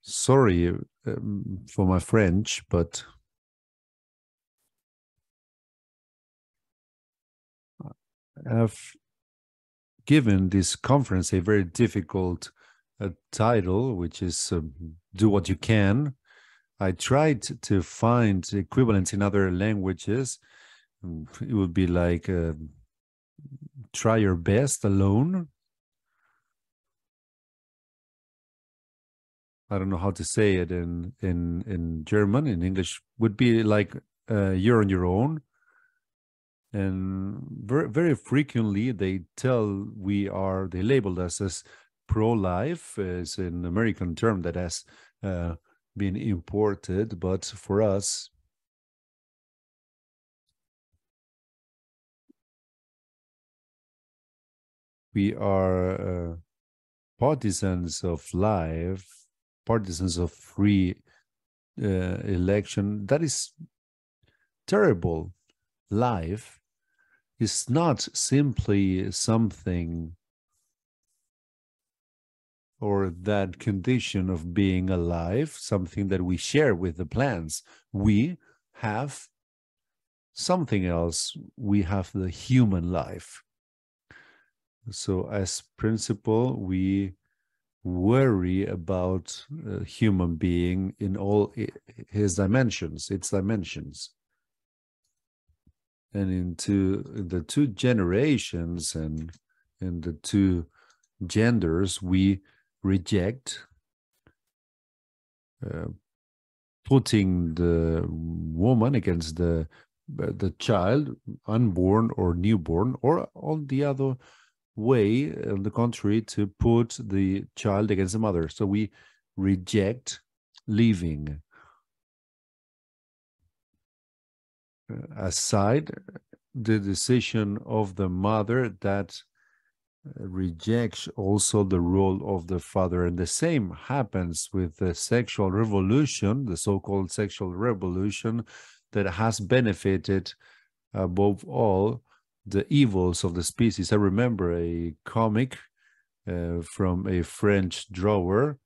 Sorry um, for my French, but I've given this conference a very difficult uh, title, which is um, Do What You Can. I tried to find equivalents in other languages. It would be like uh, try your best alone. I don't know how to say it in in in German. In English, would be like uh, you're on your own. And very very frequently, they tell we are they labeled us as pro-life, is an American term that has uh, been imported, but for us, we are uh, partisans of life, partisans of free uh, election. That is terrible. Life is not simply something or that condition of being alive, something that we share with the plants. We have something else. We have the human life. So, as principle, we worry about a human being in all his dimensions, its dimensions. And into the two generations and in the two genders, we reject uh, putting the woman against the the child, unborn or newborn, or on the other way, on the contrary, to put the child against the mother. So we reject living aside the decision of the mother that uh, rejects also the role of the father. And the same happens with the sexual revolution, the so called sexual revolution that has benefited above all the evils of the species. I remember a comic uh, from a French drawer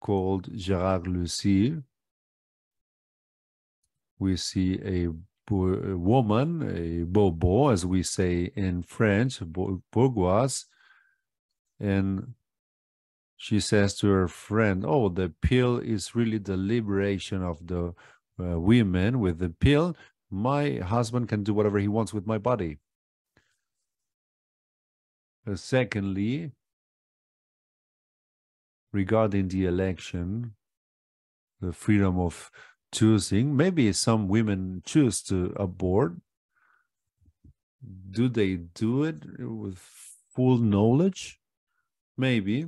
called Gérard Lauzier. We see a, woman, a bobo, as we say in French, bour- bourgeoise, and she says to her friend, "Oh, the pill is really the liberation of the uh, women. With the pill, my husband can do whatever he wants with my body." Uh, secondly, regarding the election, the freedom of choosing, maybe some women choose to abort. Do they do it with full knowledge? Maybe.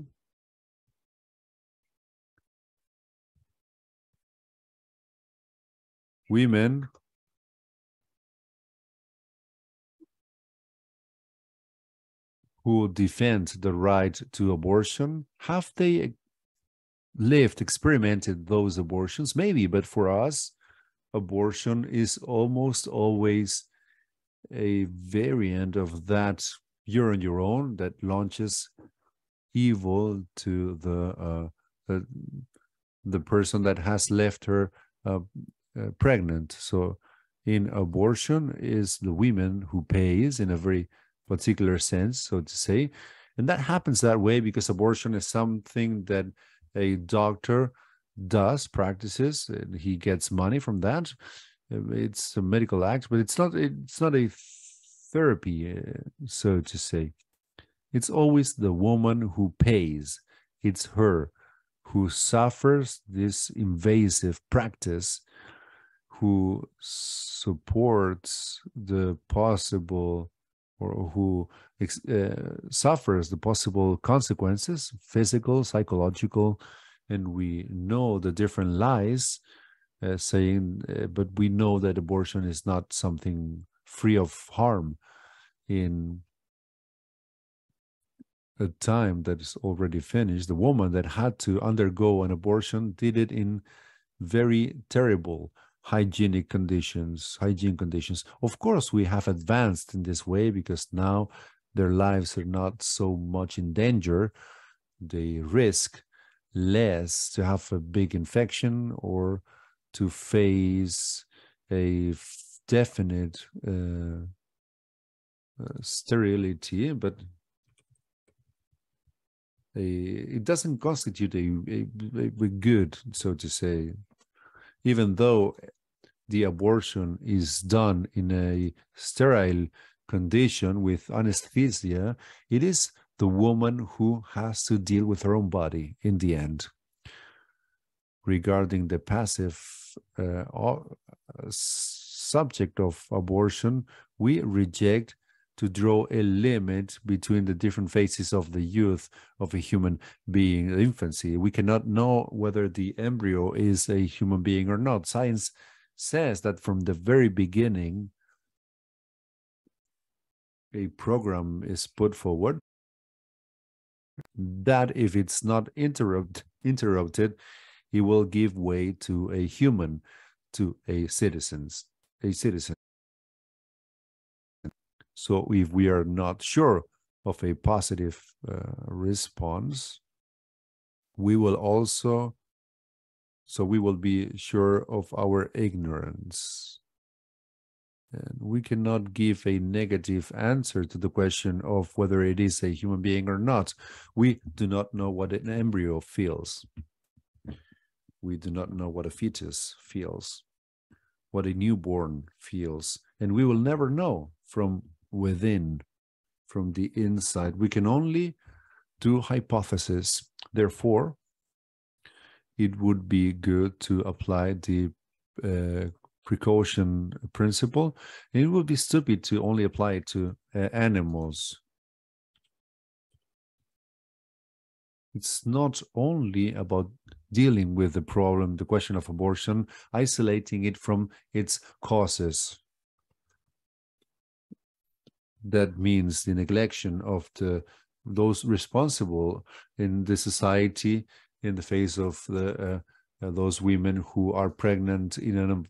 Women who defend the right to abortion, have they lived, experimented those abortions? Maybe, but for us, abortion is almost always a variant of that you're on your own that launches evil to the uh, the, the person that has left her uh, uh, pregnant. So, in abortion, is the women who pays in a very particular sense, so to say, and that happens that way because abortion is something that a doctor does practices and he gets money from that it's a medical act but it's not it's not a therapy uh, so to say it's always the woman who pays. It's her who suffers this invasive practice, who supports the possible or who uh, suffers the possible consequences, physical, psychological, and we know the different lies uh, saying, uh, but we know that abortion is not something free of harm in a time that is already finished. The woman that had to undergo an abortion did it in very terrible hygienic conditions, hygiene conditions. Of course, we have advanced in this way because now their lives are not so much in danger. They risk less to have a big infection or to face a definite uh, uh, sterility, but a, it doesn't constitute a, a, a good, so to say, even though the abortion is done in a sterile condition with anesthesia, it is the woman who has to deal with her own body in the end. Regarding the passive uh, subject of abortion, we reject to draw a limit between the different phases of the youth of a human being, infancy. We cannot know whether the embryo is a human being or not. Science says that from the very beginning, a program is put forward that if it's not interrupt, interrupted, it will give way to a human, to a citizens, a citizen. So if we are not sure of a positive uh, response, we will also, so we will be sure of our ignorance. And we cannot give a negative answer to the question of whether it is a human being or not. We do not know what an embryo feels. We do not know what a fetus feels, what a newborn feels. And we will never know from within, from the inside. We can only do hypotheses. Therefore, it would be good to apply the uh, precaution principle. It would be stupid to only apply it to uh, animals. It's not only about dealing with the problem, the question of abortion, isolating it from its causes that means the neglection of the those responsible in the society in the face of the uh, uh, those women who are pregnant in an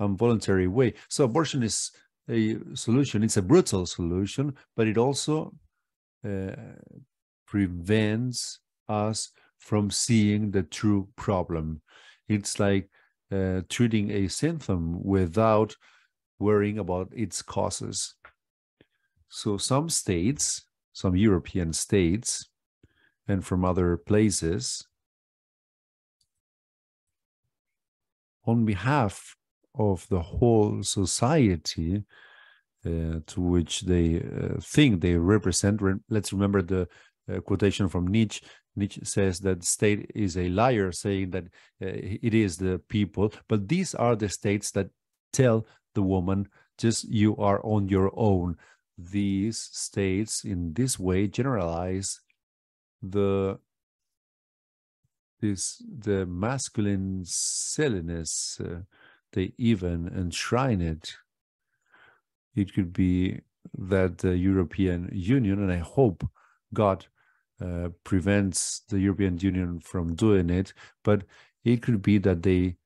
involuntary way. So abortion is a solution. It's a brutal solution, but it also uh, prevents us from seeing the true problem. It's like uh, treating a symptom without worrying about its causes. So some states, some European states, and from other places, on behalf of the whole society uh, to which they uh, think they represent. Re let's remember the uh, quotation from Nietzsche. Nietzsche says that the state is a liar, saying that uh, it is the people. But these are the states that tell the woman, just you are on your own these states in this way generalize the this the masculine silliness uh, they even enshrine it. It could be that the european union and i hope god uh, prevents the european union from doing it but it could be that they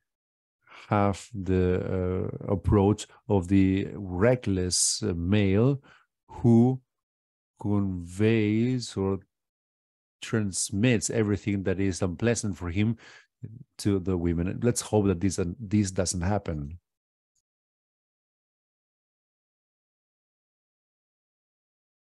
have the uh, approach of the reckless uh, male who conveys or transmits everything that is unpleasant for him to the women. Let's hope that this uh, this doesn't happen.